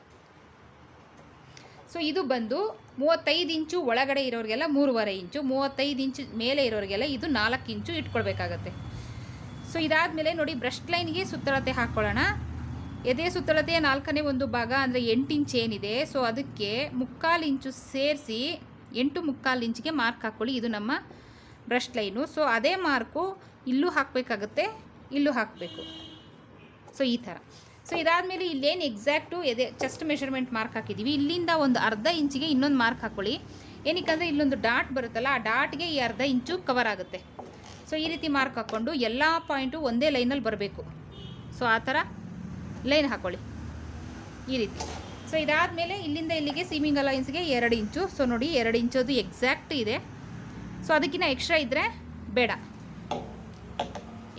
ಸೊ ಇದು ಬಂದು ಮೂವತ್ತೈದು ಇಂಚು ಒಳಗಡೆ ಇರೋರಿಗೆಲ್ಲ ಮೂರುವರೆ ಇಂಚು, ಮೂವತ್ತೈದು ಇಂಚು ಮೇಲೆ ಇರೋರಿಗೆಲ್ಲ ಇದು ನಾಲ್ಕು ಇಂಚು ಇಟ್ಕೊಳ್ಬೇಕಾಗತ್ತೆ. ಸೊ ಇದಾದಮೇಲೆ ನೋಡಿ ಬ್ರಷ್ ಲೈನ್ಗೆ ಸುತ್ತಳತೆ ಹಾಕ್ಕೊಳ್ಳೋಣ ಎದೆ ಸುತ್ತಳತೆಯ ನಾಲ್ಕನೇ ಒಂದು ಭಾಗ ಅಂದರೆ ಎಂಟು ಇಂಚ್ ಏನಿದೆ. ಸೊ ಅದಕ್ಕೆ ಮುಕ್ಕಾಲು ಇಂಚು ಸೇರಿಸಿ ಎಂಟು ಮುಕ್ಕಾಲು ಇಂಚಿಗೆ ಮಾರ್ಕ್ ಹಾಕ್ಕೊಳ್ಳಿ ಇದು ನಮ್ಮ ಬ್ರಷ್ ಲೈನು. ಸೊ ಅದೇ ಮಾರ್ಕು ಇಲ್ಲೂ ಹಾಕಬೇಕಾಗತ್ತೆ, ಇಲ್ಲೂ ಹಾಕಬೇಕು. ಸೊ ಈ ಥರ. ಸೊ ಇದಾದಮೇಲೆ ಇಲ್ಲೇನು ಎಕ್ಸಾಕ್ಟು ಎದೆ ಚೆಸ್ಟ್ ಮೆಷರ್ಮೆಂಟ್ ಮಾರ್ಕ್ ಹಾಕಿದ್ದೀವಿ ಇಲ್ಲಿಂದ ಒಂದು ಅರ್ಧ ಇಂಚಿಗೆ ಇನ್ನೊಂದು ಮಾರ್ಕ್ ಹಾಕ್ಕೊಳ್ಳಿ ಏನಕ್ಕಂದರೆ ಇಲ್ಲೊಂದು ಡಾಟ್ ಬರುತ್ತಲ್ಲ, ಆ ಡಾಟ್ಗೆ ಈ ಅರ್ಧ ಇಂಚು ಕವರ್ ಆಗುತ್ತೆ. ಸೊ ಈ ರೀತಿ ಮಾರ್ಕ್ ಹಾಕ್ಕೊಂಡು ಎಲ್ಲ ಪಾಯಿಂಟು ಒಂದೇ ಲೈನಲ್ಲಿ ಬರಬೇಕು. ಸೊ ಆ ಥರ ಲೈನ್ ಹಾಕೊಳ್ಳಿ. ಈ ರೀತಿ. ಸೊ ಇದಾದಮೇಲೆ ಇಲ್ಲಿಂದ ಇಲ್ಲಿಗೆ ಸೀಮಿಂಗ್ ಅಲೈನ್ಸ್ಗೆ ಎರಡು ಇಂಚು. ಸೊ ನೋಡಿ ಎರಡು ಇಂಚದು ಎಕ್ಸಾಕ್ಟ್ ಇದೆ. ಸೊ ಅದಕ್ಕಿಂತ ಎಕ್ಸ್ಟ್ರಾ ಇದ್ದರೆ ಬೇಡ.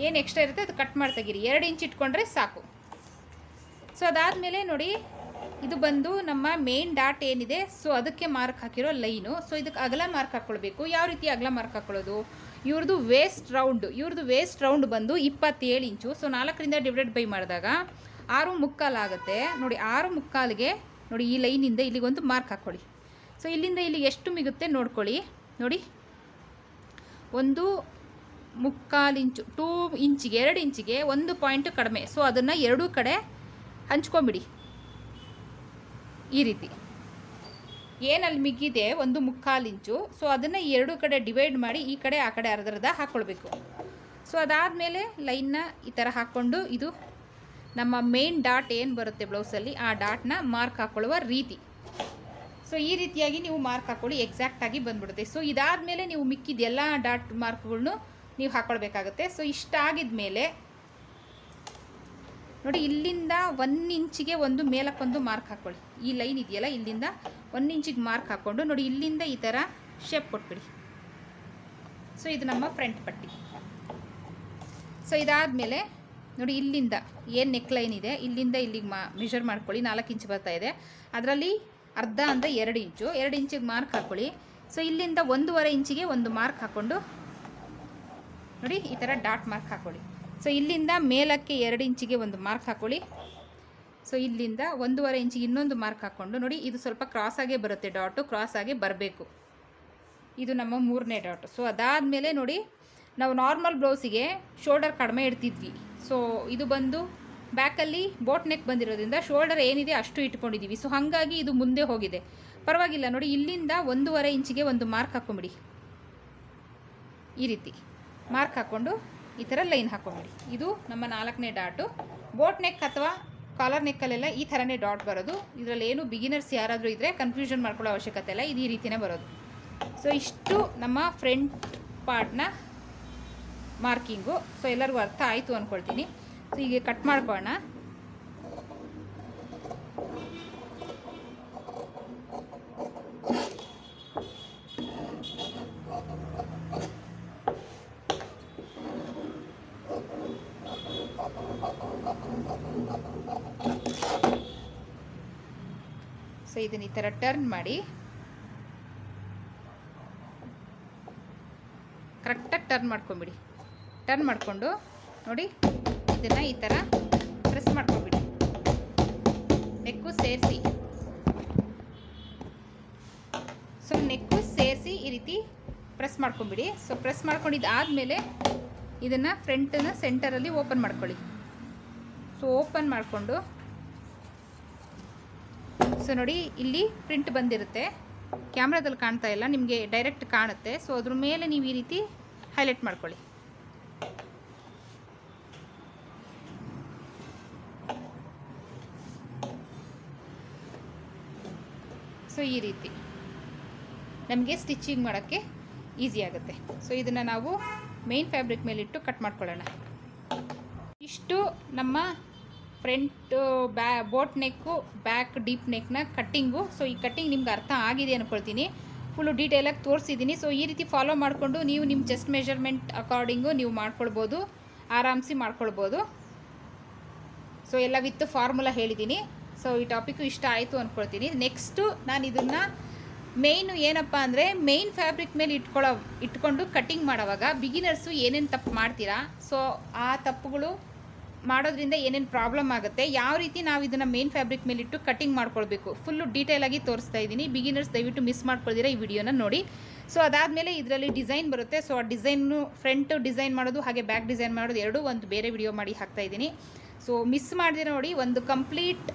ಏನು ಎಕ್ಸ್ಟ್ರಾ ಇರುತ್ತೆ ಅದು ಕಟ್ ಮಾಡಿ ತೆಗೀರಿ ಎರಡು ಇಂಚ್ ಇಟ್ಕೊಂಡ್ರೆ ಸಾಕು. ಸೊ ಅದಾದಮೇಲೆ ನೋಡಿ, ಇದು ಬಂದು ನಮ್ಮ ಮೇನ್ ಡಾಟ್ ಏನಿದೆ ಸೊ ಅದಕ್ಕೆ ಮಾರ್ಕ್ ಹಾಕಿರೋ ಲೈನು. ಸೊ ಇದಕ್ಕೆ ಅಗಲ ಮಾರ್ಕ್ ಹಾಕ್ಕೊಳ್ಬೇಕು ಯಾವ ರೀತಿ ಅಗಲ ಮಾರ್ಕ್ ಹಾಕ್ಕೊಳ್ಳೋದು ಇವ್ರದ್ದು ವೇಸ್ಟ್ ರೌಂಡ್ ಇವ್ರದ್ದು ವೇಸ್ಟ್ ರೌಂಡ್ ಬಂದು ಇಪ್ಪತ್ತೇಳು ಇಂಚು. ಸೊ ನಾಲ್ಕರಿಂದ ಡಿವೈಡೆಡ್ ಬೈ ಮಾಡಿದಾಗ ಆರು ಮುಕ್ಕಾಲು ಆಗುತ್ತೆ. ನೋಡಿ, ಆರು ಮುಕ್ಕಾಲಿಗೆ, ನೋಡಿ, ಈ ಲೈನಿಂದ ಇಲ್ಲಿಗೊಂದು ಮಾರ್ಕ್ ಹಾಕ್ಕೊಳ್ಳಿ. ಸೊ ಇಲ್ಲಿಂದ ಇಲ್ಲಿಗೆ ಎಷ್ಟು ಮಿಗುತ್ತೆ ನೋಡ್ಕೊಳ್ಳಿ. ನೋಡಿ, ಒಂದು ಮುಕ್ಕಾಲು ಇಂಚು, ಟೂ ಇಂಚಿಗೆ, ಎರಡು ಇಂಚಿಗೆ ಒಂದು ಪಾಯಿಂಟ್ ಕಡಿಮೆ. ಸೊ ಅದನ್ನು ಎರಡೂ ಕಡೆ ಹಂಚ್ಕೊಂಬಿಡಿ. ಈ ರೀತಿ. ಏನಲ್ಲಿ ಮಿಗಿದೆ ಒಂದು ಮುಕ್ಕಾಲು ಇಂಚು. ಸೊ ಅದನ್ನು ಎರಡು ಕಡೆ ಡಿವೈಡ್ ಮಾಡಿ ಈ ಕಡೆ, ಆ ಕಡೆ ಅರ್ಧರ್ಧ ಅರ್ಧ ಹಾಕ್ಕೊಳ್ಬೇಕು. ಸೊ ಅದಾದಮೇಲೆ ಲೈನ್ನ ಈ ಥರ ಹಾಕ್ಕೊಂಡು ಇದು ನಮ್ಮ ಮೇನ್ ಡಾಟ್ ಏನು ಬರುತ್ತೆ ಬ್ಲೌಸಲ್ಲಿ ಆ ಡಾಟ್ನ ಮಾರ್ಕ್ ಹಾಕ್ಕೊಳ್ಳುವ ರೀತಿ. ಸೊ ಈ ರೀತಿಯಾಗಿ ನೀವು ಮಾರ್ಕ್ ಹಾಕ್ಕೊಳ್ಳಿ ಎಕ್ಸಾಕ್ಟಾಗಿ ಬಂದ್ಬಿಡುತ್ತೆ. ಸೊ ಇದಾದಮೇಲೆ ನೀವು ಮಿಕ್ಕಿದ ಎಲ್ಲ ಡಾಟ್ ಮಾರ್ಕ್ಗಳ್ನು ನೀವು ಹಾಕ್ಕೊಳ್ಬೇಕಾಗುತ್ತೆ ಸೊ ಇಷ್ಟಾಗಿದ ಮೇಲೆ ನೋಡಿ, ಇಲ್ಲಿಂದ ಒನ್ ಇಂಚಿಗೆ ಒಂದು ಮೇಲಕ್ಕೊಂದು ಮಾರ್ಕ್ ಹಾಕ್ಕೊಳ್ಳಿ ಈ ಲೈನ್ ಇದೆಯಲ್ಲ, ಇಲ್ಲಿಂದ ಒನ್ ಇಂಚಿಗೆ ಮಾರ್ಕ್ ಹಾಕ್ಕೊಂಡು ನೋಡಿ, ಇಲ್ಲಿಂದ ಈ ಥರ ಶೇಪ್ ಕೊಟ್ಬಿಡಿ. ಸೊ ಇದು ನಮ್ಮ ಫ್ರಂಟ್ ಪಟ್ಟಿ. ಸೊ ಇದಾದಮೇಲೆ ನೋಡಿ, ಇಲ್ಲಿಂದ ಏನು ನೆಕ್ ಲೈನ್ ಇದೆ, ಇಲ್ಲಿಂದ ಇಲ್ಲಿಗೆ ಮಾ ಮೆಷರ್ ಮಾಡ್ಕೊಳ್ಳಿ, ನಾಲ್ಕು ಇಂಚ್ ಬರ್ತಾ ಇದೆ. ಅದರಲ್ಲಿ ಅರ್ಧ ಅಂದರೆ ಎರಡು ಇಂಚು, ಎರಡು ಇಂಚಿಗೆ ಮಾರ್ಕ್ ಹಾಕ್ಕೊಳ್ಳಿ ಸೊ ಇಲ್ಲಿಂದ ಒಂದೂವರೆ ಇಂಚಿಗೆ ಒಂದು ಮಾರ್ಕ್ ಹಾಕ್ಕೊಂಡು ನೋಡಿ, ಈ ಥರ ಡಾಟ್ ಮಾರ್ಕ್ ಹಾಕ್ಕೊಳ್ಳಿ ಸೊ ಇಲ್ಲಿಂದ ಮೇಲಕ್ಕೆ ಎರಡು ಇಂಚಿಗೆ ಒಂದು ಮಾರ್ಕ್ ಹಾಕ್ಕೊಳ್ಳಿ ಸೊ ಇಲ್ಲಿಂದ ಒಂದೂವರೆ ಇಂಚಿಗೆ ಇನ್ನೊಂದು ಮಾರ್ಕ್ ಹಾಕ್ಕೊಂಡು ನೋಡಿ, ಇದು ಸ್ವಲ್ಪ ಕ್ರಾಸಾಗೇ ಬರುತ್ತೆ ಡಾಟು ಆಗೇ ಬರಬೇಕು. ಇದು ನಮ್ಮ ಮೂರನೇ ಡಾಟು ಸೊ ಅದಾದಮೇಲೆ ನೋಡಿ, ನಾವು ನಾರ್ಮಲ್ ಬ್ಲೌಸಿಗೆ ಶೋಲ್ಡರ್ ಕಡಿಮೆ ಇಡ್ತಿದ್ವಿ. ಸೊ ಇದು ಬಂದು ಬ್ಯಾಕಲ್ಲಿ ಬೋಟ್ ನೆಕ್ ಬಂದಿರೋದ್ರಿಂದ ಶೋಲ್ಡರ್ ಏನಿದೆ ಅಷ್ಟು ಇಟ್ಕೊಂಡಿದ್ದೀವಿ ಸೊ ಹಾಗಾಗಿ ಇದು ಮುಂದೆ ಹೋಗಿದೆ. ಪರವಾಗಿಲ್ಲ ನೋಡಿ, ಇಲ್ಲಿಂದ ಒಂದೂವರೆ ಇಂಚಿಗೆ ಒಂದು ಮಾರ್ಕ್ ಹಾಕ್ಕೊಂಬಿಡಿ ಈ ರೀತಿ ಮಾರ್ಕ್ ಹಾಕ್ಕೊಂಡು ಈ ಥರ ಲೈನ್ ಹಾಕ್ಕೊಂಬಿಡಿ ಇದು ನಮ್ಮ ನಾಲ್ಕನೇ ಡಾಟು ಬೋಟ್ ನೆಕ್ ಅಥವಾ ಕಾಲರ್ ನೆಕ್ಕಲ್ಲೆಲ್ಲ ಈ ಥರನೇ ಡಾಟ್ ಬರೋದು. ಇದರಲ್ಲಿ ಏನು ಬಿಗಿನರ್ಸ್ ಯಾರಾದರೂ ಇದ್ದರೆ ಕನ್ಫ್ಯೂಷನ್ ಮಾಡ್ಕೊಳ್ಳೋ ಅವಶ್ಯಕತೆ ಇಲ್ಲ. ಇದು ಈ ರೀತಿಯೇ ಬರೋದು. ಸೊ ಇಷ್ಟು ನಮ್ಮ ಫ್ರಂಟ್ ಪಾರ್ಟ್ನ ಮಾರ್ಕಿಂಗು. ಸೊ ಎಲ್ಲರಿಗೂ ಅರ್ಥ ಆಯಿತು ಅಂದ್ಕೊಳ್ತೀನಿ ಸೊ ಹೀಗೆ ಕಟ್ ಮಾಡ್ಕೊಳ್ಳೋಣ. ಸೊ ಇದನ್ನ ಈ ಥರ ಟರ್ನ್ ಮಾಡಿ. ಕರೆಕ್ಟಾಗಿ ಟರ್ನ್ ಮಾಡ್ಕೊಂಬಿಡಿ. ಟರ್ನ್ ಮಾಡಿಕೊಂಡು ನೋಡಿ, ಇದನ್ನು ಈ ಥರ ಪ್ರೆಸ್ ಮಾಡ್ಕೊಬಿಡಿ. ನೆಕ್ಕು ಸೇರಿಸಿ. ಸೊ, ನೆಕ್ಕು ಸೇರಿಸಿ ಈ ರೀತಿ ಪ್ರೆಸ್ ಮಾಡ್ಕೊಂಬಿಡಿ. ಸೊ, ಪ್ರೆಸ್ ಮಾಡ್ಕೊಂಡಿದ್ದು ಆದಮೇಲೆ ಇದನ್ನು ಫ್ರಂಟನ್ನು ಸೆಂಟರಲ್ಲಿ ಓಪನ್ ಮಾಡ್ಕೊಳ್ಳಿ. ಸೊ ಓಪನ್ ಮಾಡಿಕೊಂಡು. ಸೊ, ನೋಡಿ, ಇಲ್ಲಿ ಪ್ರಿಂಟ್ ಬಂದಿರುತ್ತೆ. ಕ್ಯಾಮ್ರಾದಲ್ಲಿ ಕಾಣ್ತಾ ಇಲ್ಲ, ನಿಮಗೆ ಡೈರೆಕ್ಟ್ ಕಾಣುತ್ತೆ. ಸೊ, ಅದ್ರ ಮೇಲೆ ನೀವು ಈ ರೀತಿ ಹೈಲೈಟ್ ಮಾಡ್ಕೊಳ್ಳಿ. ಸೊ ಈ ರೀತಿ. ನಮಗೆ ಸ್ಟಿಚಿಂಗ್ ಮಾಡೋಕ್ಕೆ ಈಸಿ ಆಗುತ್ತೆ. ಸೊ ಇದನ್ನು ನಾವು ಮೇನ್ ಫ್ಯಾಬ್ರಿಕ್ ಮೇಲಿಟ್ಟು ಕಟ್ ಮಾಡ್ಕೊಳ್ಳೋಣ. ಇಷ್ಟು ನಮ್ಮ ಫ್ರಂಟ್ ಬ್ಯಾ ಬೋಟ್ ನೆಕ್ಕು ಬ್ಯಾಕ್ ಡೀಪ್ ನೆಕ್ನ ಕಟ್ಟಿಂಗು ಸೊ ಈ ಕಟ್ಟಿಂಗ್ ನಿಮ್ಗೆ ಅರ್ಥ ಆಗಿದೆ ಅಂದ್ಕೊಳ್ತೀನಿ ಫುಲ್ಲು ಡೀಟೇಲಾಗಿ ತೋರಿಸಿದ್ದೀನಿ ಸೊ ಈ ರೀತಿ ಫಾಲೋ ಮಾಡಿಕೊಂಡು ನೀವು ನಿಮ್ಮ ಚೆಸ್ಟ್ ಮೆಷರ್ಮೆಂಟ್ ಅಕಾರ್ಡಿಂಗು ನೀವು ಮಾಡ್ಕೊಳ್ಬೋದು. ಆರಾಮ್ಸಿ ಮಾಡ್ಕೊಳ್ಬೋದು. ಸೊ ಎಲ್ಲ ವಿತ್ ಫಾರ್ಮುಲಾ ಹೇಳಿದ್ದೀನಿ ಸೊ ಈ ಟಾಪಿಕ್ಕು ಇಷ್ಟ ಆಯಿತು ಅಂದ್ಕೊಳ್ತೀನಿ ನೆಕ್ಸ್ಟು ನಾನು ಇದನ್ನು ಮೇಯ್ನು ಏನಪ್ಪ ಅಂದರೆ ಮೇಯ್ನ್ ಫ್ಯಾಬ್ರಿಕ್ ಮೇಲೆ ಇಟ್ಕೊಳ್ಳೋ ಇಟ್ಕೊಂಡು ಕಟ್ಟಿಂಗ್ ಮಾಡೋವಾಗ ಬಿಗಿನರ್ಸು ಏನೇನು ತಪ್ಪು ಮಾಡ್ತೀರಾ? ಸೊ ಆ ತಪ್ಪುಗಳು ಮಾಡೋದ್ರಿಂದ ಏನೇನು ಪ್ರಾಬ್ಲಮ್ ಆಗುತ್ತೆ? ಯಾವ ರೀತಿ ನಾವು ಇದನ್ನು ಮೇನ್ ಫ್ಯಾಬ್ರಿಕ್ ಮೇಲೆ ಇಟ್ಟು ಕಟ್ಟಿಂಗ್ ಮಾಡ್ಕೊಳ್ಬೇಕು? ಫುಲ್ಲು ಡೀಟೇಲಾಗಿ ತೋರಿಸ್ತಾ ಇದ್ದೀನಿ ಬಿಗಿನರ್ಸ್ ದಯವಿಟ್ಟು ಮಿಸ್ ಮಾಡ್ಕೊಳ್ದಿರ ಈ ವಿಡಿಯೋನ ನೋಡಿ. ಸೊ ಅದಾದಮೇಲೆ ಇದರಲ್ಲಿ ಡಿಸೈನ್ ಬರುತ್ತೆ. ಸೊ ಆ ಡಿಸೈನು ಫ್ರಂಟು ಡಿಸೈನ್ ಮಾಡೋದು ಹಾಗೆ ಬ್ಯಾಕ್ ಡಿಸೈನ್ ಮಾಡೋದು ಎರಡೂ ಒಂದು ಬೇರೆ ವಿಡಿಯೋ ಮಾಡಿ ಹಾಕ್ತಾ ಇದ್ದೀನಿ ಸೊ ಮಿಸ್ ಮಾಡಿದೆ ನೋಡಿ, ಒಂದು ಕಂಪ್ಲೀಟ್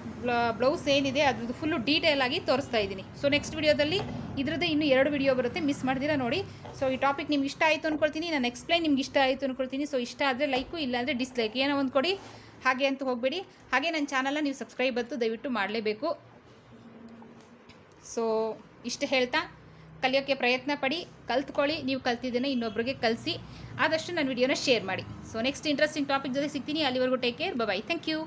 ಬ್ಲೌಸ್ ಏನಿದೆ, ಅದ್ರದ್ದು ಫುಲ್ಲು ಡೀಟೇಲ್ ಆಗಿ ತೋರಿಸ್ತಾ ಇದ್ದೀನಿ. ಸೊ ನೆಕ್ಸ್ಟ್ ವಿಡಿಯೋದಲ್ಲಿ ಇದ್ರದ್ದು ಇನ್ನೂ ಎರಡು ವಿಡಿಯೋ ಬರುತ್ತೆ ಮಿಸ್ ಮಾಡ್ದಿರ ನೋಡಿ. ಸೊ ಈ ಟಾಪಿಕ್ ನಿಮ್ಗೆ ಇಷ್ಟ ಆಯಿತು ಅಂದ್ಕೊಳ್ತೀನಿ ನಾನು ಎಕ್ಸ್ಪ್ಲೈನ್ ನಿಮ್ಗೆ ಇಷ್ಟ ಆಯಿತು ಅಂದ್ಕೊಳ್ತೀನಿ ಸೊ ಇಷ್ಟ ಆದರೆ ಲೈಕು ಇಲ್ಲಾಂದರೆ ಡಿಸ್ಲೈಕ್ ಏನೋ ಒಂದು ಕೊಡಿ. ಹಾಗೆ ಅಂತ ಹೋಗಬೇಡಿ. ಹಾಗೆ ನನ್ನ ಚಾನಲ್ನ ನೀವು ಸಬ್ಸ್ಕ್ರೈಬ್ ಅಂತೂ ದಯವಿಟ್ಟು ಮಾಡಲೇಬೇಕು. ಸೊ ಇಷ್ಟು ಹೇಳ್ತಾ. ಕಲಿಯೋಕ್ಕೆ ಪ್ರಯತ್ನ ಪಡಿ, ಕಲ್ತ್ಕೊಳ್ಳಿ, ನೀವು ಕಲ್ತಿದ್ದನ್ನು ಇನ್ನೊಬ್ಬರಿಗೆ ಕಲಿಸಿ, ಆದಷ್ಟು ನನ್ನ ವಿಡಿಯೋನ ಶೇರ್ ಮಾಡಿ. ಸೊ ನೆಕ್ಸ್ಟ್ ಇಂಟ್ರೆಸ್ಟಿಂಗ್ ಟಾಪಿಕ್ ಜೊತೆ ಸಿಗ್ತೀನಿ. ಅಲ್ಲಿವರೆಗೂ take care bye thank you